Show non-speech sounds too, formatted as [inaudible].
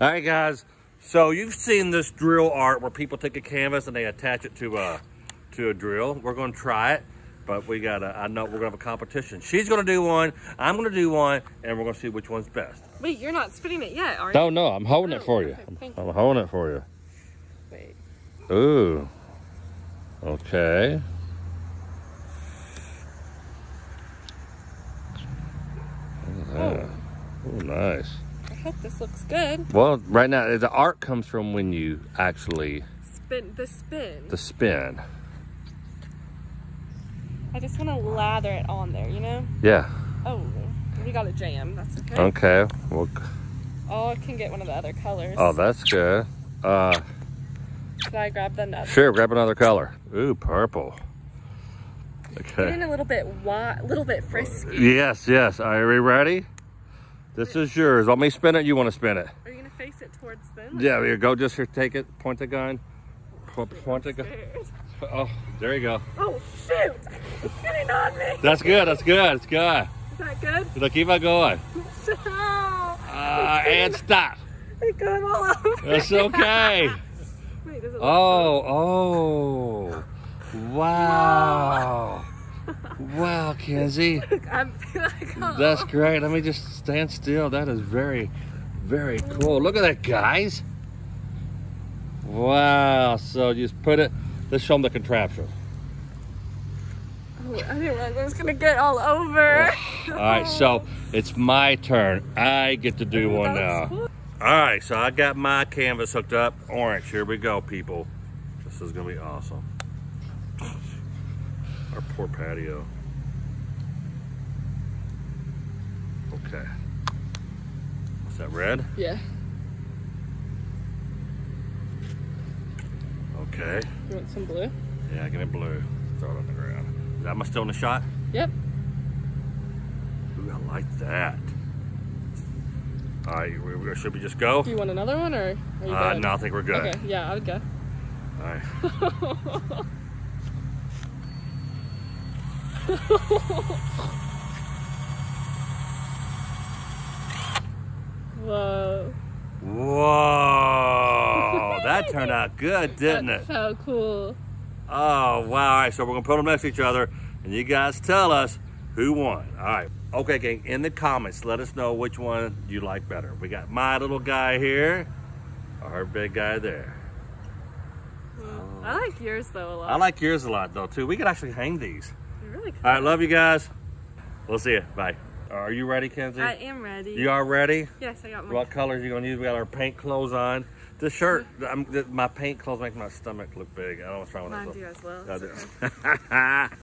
All right, guys. So you've seen this drill art where people take a canvas and they attach it to a to a drill. We're going to try it, but we got to I know we're going to have a competition. She's going to do one, I'm going to do one, and we're going to see which one's best. Wait, you're not spinning it yet, are you? No, no, I'm holding it Oh, for you. okay, thank I'm holding it for you. Wait. Ooh. Okay. Oh, Oh, nice. This looks good. Well, right now the art comes from when you actually Spin the spin. the spin. I just want to lather it on there, you know? Yeah. Oh, we got a jam. That's okay. Okay. Well. Oh, I can get one of the other colors. Oh, that's good. Uh, Should I grab the nut? sure. Grab another color. Ooh, purple. Okay. Getting a little bit a little bit frisky. Yes, yes. Are we ready? This is yours. Let me spin it. You want to spin it? Are you gonna face it towards them? Yeah, here go. Just here, take it. Point the gun. Point the gun. Oh, there you go. Oh shoot! It's getting on me. That's good. That's good. It's good. Is that good? Look, keep on going. [laughs] Oh, Uh, and stop. it's going all over. That's [laughs] okay. Wait, does it look Oh, oh. Wow. Wow, Kenzie. [laughs] good? I feel like oh. That's great. Let me just stand still. That is very, very cool. Look at that, guys. Wow. So you just put it, let's show them the contraption. Oh, I didn't realize I was gonna get all over. [laughs] All right, so it's my turn. I get to do oh, one now. Cool. All right, so I got my canvas hooked up. Orange, here we go, people. This is gonna be awesome. Our poor patio. Okay. Is that red? Yeah. Okay. You want some blue? Yeah, give me blue. Throw it on the ground. Is that my still in the shot? Yep. Ooh, I like that. All right, we, we, should we just go? Do you want another one or are you Uh, good? no, I think we're good. Okay, yeah, I would go. All right. [laughs] [laughs] Whoa. Whoa, [laughs] that turned out good, didn't That's it? so cool. Oh, wow. All right, so we're going to put them next to each other, and you guys tell us who won. All right. Okay, gang, in the comments, let us know which one you like better. We got my little guy here, our big guy there. Mm, I like yours though a lot. I like yours a lot, though, too. We could actually hang these. You really cool. All right, love you guys. We'll see you. Bye. Are you ready, Kenzie? I am ready. You are ready? Yes, I got one. What colors you gonna use? We got our paint clothes on. This shirt, mm-hmm. I'm, my paint clothes make my stomach look big. I don't know what's wrong with Mine it. do as well. [laughs]